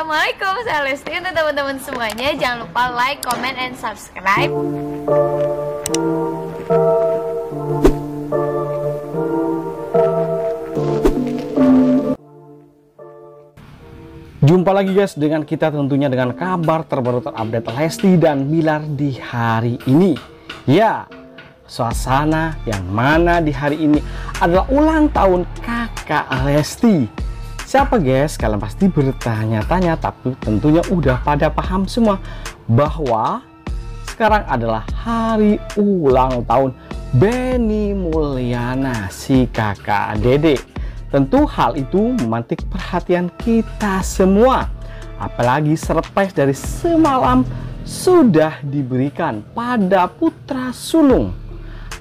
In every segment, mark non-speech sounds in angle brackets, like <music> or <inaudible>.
Assalamualaikum, saya Lesti. Untuk teman-teman semuanya Jangan lupa like, comment, and subscribe. Jumpa lagi guys dengan kita tentunya dengan kabar terbaru terupdate Lesti dan Bilar di hari ini. Ya, suasana yang mana di hari ini adalah ulang tahun kakak Lesti Siapa guys? Kalian pasti bertanya-tanya tapi tentunya udah pada paham semua bahwa sekarang adalah hari ulang tahun Benny Mulyana si kakak Dede Tentu hal itu memantik perhatian kita semua. Apalagi surprise dari semalam sudah diberikan pada putra sulung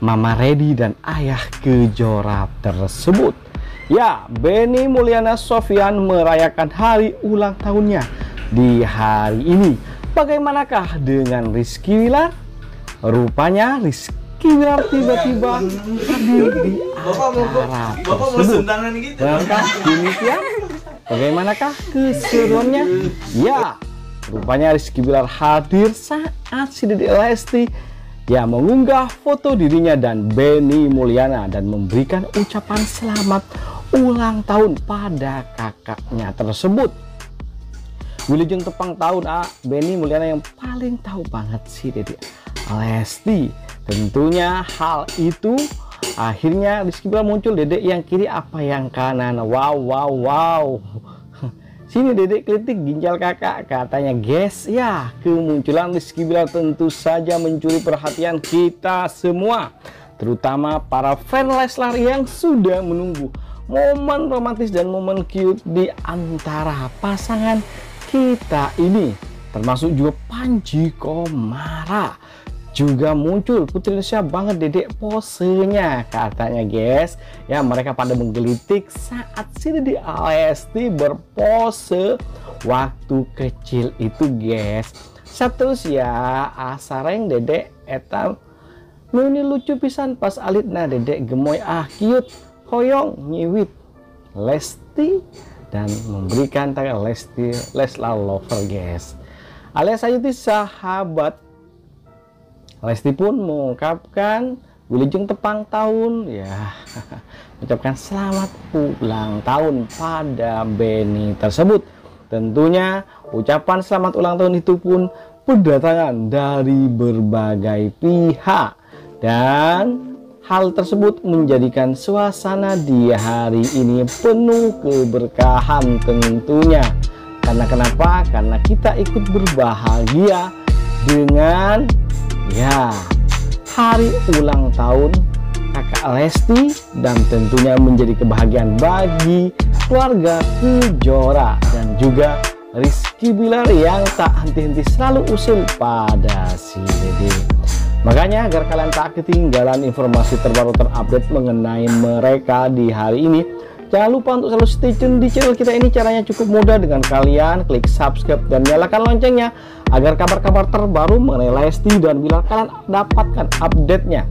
Mama Redi dan ayah Kejora tersebut. Ya, Benny Mulyana Sofian merayakan hari ulang tahunnya di hari ini. Bagaimanakah dengan Rizky Wilar? Rupanya Rizky Kinar tiba-tiba hadir di acara tersebut. Lengkap demikian. Bagaimanakah keseruannya? Ya, rupanya Rizky Bilar hadir saat si Dede Lesti ya mengunggah foto dirinya dan Benny Mulyana dan memberikan ucapan selamat ulang tahun pada kakaknya tersebut. Wilujeng tepang tahun ah, Benny Mulyana yang paling tahu banget si Dede Lesti Tentunya hal itu akhirnya Rizky Bilar muncul dedek yang kiri apa yang kanan. Wow, wow, wow. <laughs> Sini dedek kritik ginjal kakak katanya guys ya kemunculan Rizky Bilar tentu saja mencuri perhatian kita semua terutama para fan Leslar yang sudah menunggu momen romantis dan momen cute di antara pasangan kita ini termasuk juga Panji Komara juga muncul Putri Indonesia banget dedek posenya katanya guys. Ya mereka pada menggelitik saat si Dede Alesti berpose waktu kecil itu guys. Satu ya asareng dedek etam ini lucu pisan pas alit. Nah dedek gemoy ah cute hoyong nyiwit Lesti dan memberikan tangan Lesti Leslar Lover guys alias aja sahabat. Lesti pun mengungkapkan Wilujeng tepang tahun. Ya <laughs> mengucapkan selamat ulang tahun pada Benny tersebut. Tentunya ucapan selamat ulang tahun itu pun berdatangan dari berbagai pihak. Dan hal tersebut menjadikan suasana di hari ini penuh keberkahan tentunya karena kenapa? karena kita ikut berbahagia dengan Ya, hari ulang tahun kakak Lesti dan tentunya menjadi kebahagiaan bagi keluarga Kejora dan juga Rizky Bilar yang tak henti-henti selalu usul pada si Dede. Makanya agar kalian tak ketinggalan informasi terbaru terupdate mengenai mereka di hari ini, Jangan lupa untuk selalu stay tune di channel kita ini. Caranya cukup mudah. Dengan kalian klik subscribe dan nyalakan loncengnya agar kabar-kabar terbaru mengenai Lesti dan bila kalian dapatkan update-nya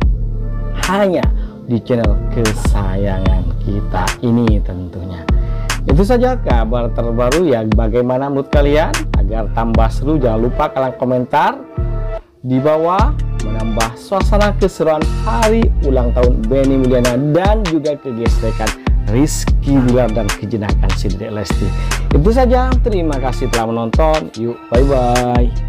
hanya di channel kesayangan kita ini tentunya. Itu saja kabar terbaru ya. Bagaimana menurut kalian? Agar tambah seru jangan lupa kalian komentar di bawah menambah suasana keseruan hari ulang tahun Benny Mulyana dan juga kegesrekan Rizky Bilar dan kejenakan si Lesti. Itu saja, terima kasih telah menonton. Yuk, bye-bye.